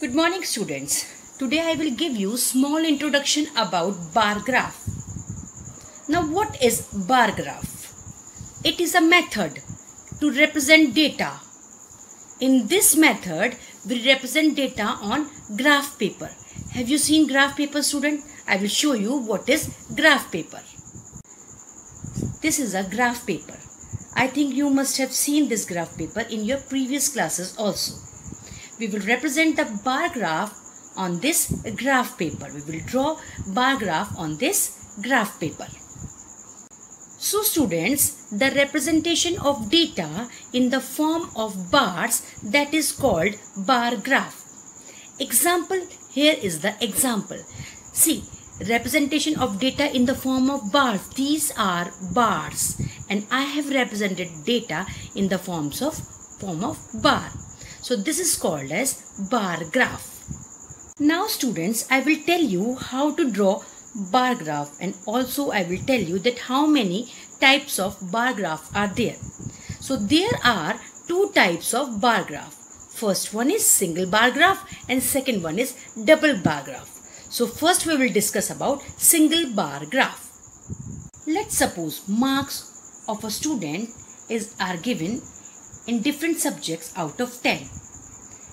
Good morning students. Today I will give you small introduction about bar graph. Now what is bar graph? It is a method to represent data. In this method we represent data on graph paper. Have you seen graph paper student? I will show you what is graph paper. This is a graph paper. I think you must have seen this graph paper in your previous classes also we will represent the bar graph on this graph paper. We will draw bar graph on this graph paper. So students, the representation of data in the form of bars that is called bar graph. Example, here is the example. See, representation of data in the form of bars. These are bars and I have represented data in the forms of form of bar. So this is called as bar graph. Now students, I will tell you how to draw bar graph and also I will tell you that how many types of bar graph are there. So there are two types of bar graph. First one is single bar graph and second one is double bar graph. So first we will discuss about single bar graph. Let's suppose marks of a student is are given in different subjects out of 10.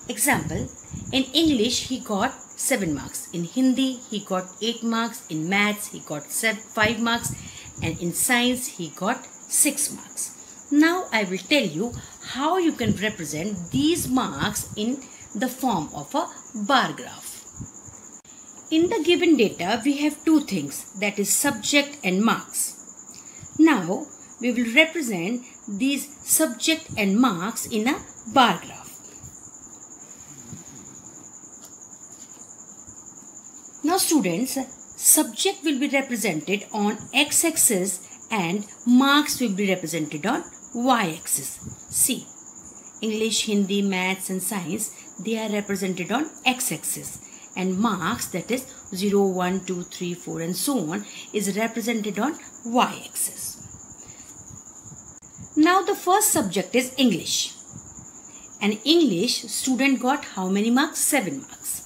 Example, in English he got 7 marks, in Hindi he got 8 marks, in maths he got 5 marks and in science he got 6 marks. Now I will tell you how you can represent these marks in the form of a bar graph. In the given data we have two things that is subject and marks. Now we will represent these subject and marks in a bar graph. Now students, subject will be represented on x-axis and marks will be represented on y-axis. See, English, Hindi, Maths and Science, they are represented on x-axis and marks that is 0, 1, 2, 3, 4 and so on is represented on y-axis. Now the first subject is English. And English student got how many marks? 7 marks.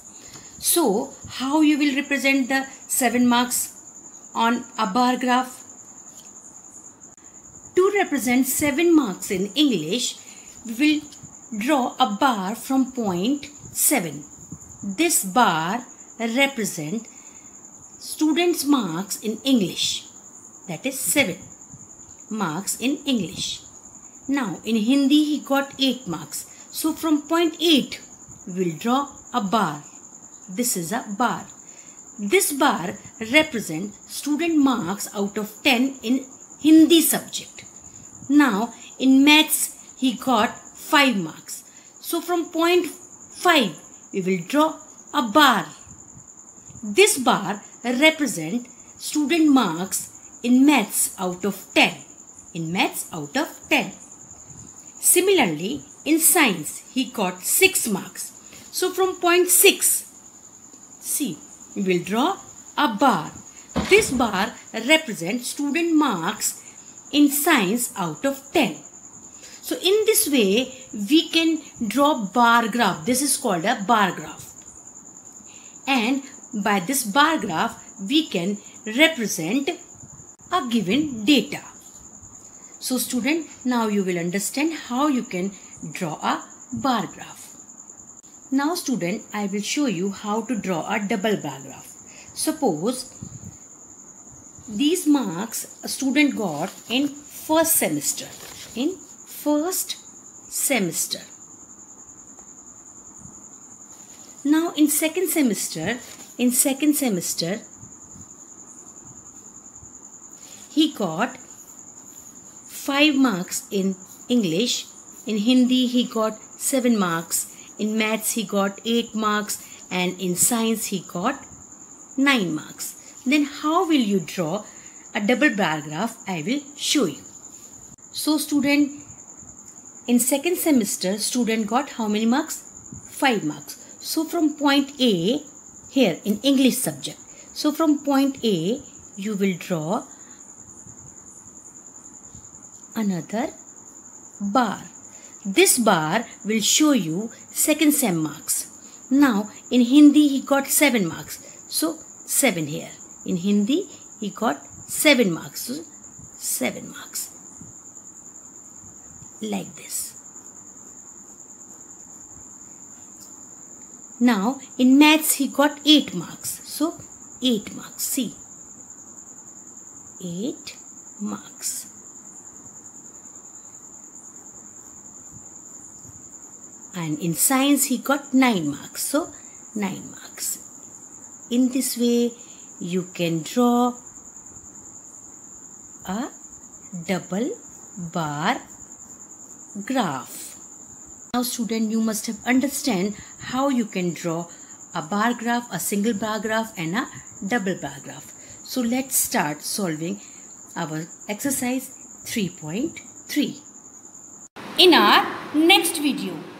So how you will represent the 7 marks on a bar graph? To represent 7 marks in English, we will draw a bar from point 7. This bar represent students marks in English that is 7 marks in English. Now in Hindi he got 8 marks. So from point 8 we will draw a bar. This is a bar. This bar represent student marks out of 10 in Hindi subject. Now in maths he got 5 marks. So from point 5 we will draw a bar. This bar represent student marks in maths out of 10 in maths out of 10. Similarly, in science, he got 6 marks. So from point 6, see, we will draw a bar. This bar represents student marks in science out of 10. So in this way, we can draw bar graph. This is called a bar graph. And by this bar graph, we can represent a given data. So student, now you will understand how you can draw a bar graph. Now student, I will show you how to draw a double bar graph. Suppose these marks a student got in first semester. In first semester. Now in second semester, in second semester, he got 5 marks in English. In Hindi he got 7 marks. In Maths he got 8 marks. And in Science he got 9 marks. Then how will you draw a double bar graph? I will show you. So student, in second semester student got how many marks? 5 marks. So from point A, here in English subject. So from point A, you will draw another bar. This bar will show you second sem marks. Now in Hindi he got 7 marks. So 7 here. In Hindi he got 7 marks. So 7 marks. Like this. Now in maths he got 8 marks. So 8 marks. See. 8 marks. And in science he got 9 marks. So 9 marks. In this way you can draw a double bar graph. Now student you must have understand how you can draw a bar graph, a single bar graph and a double bar graph. So let's start solving our exercise 3.3. In our next video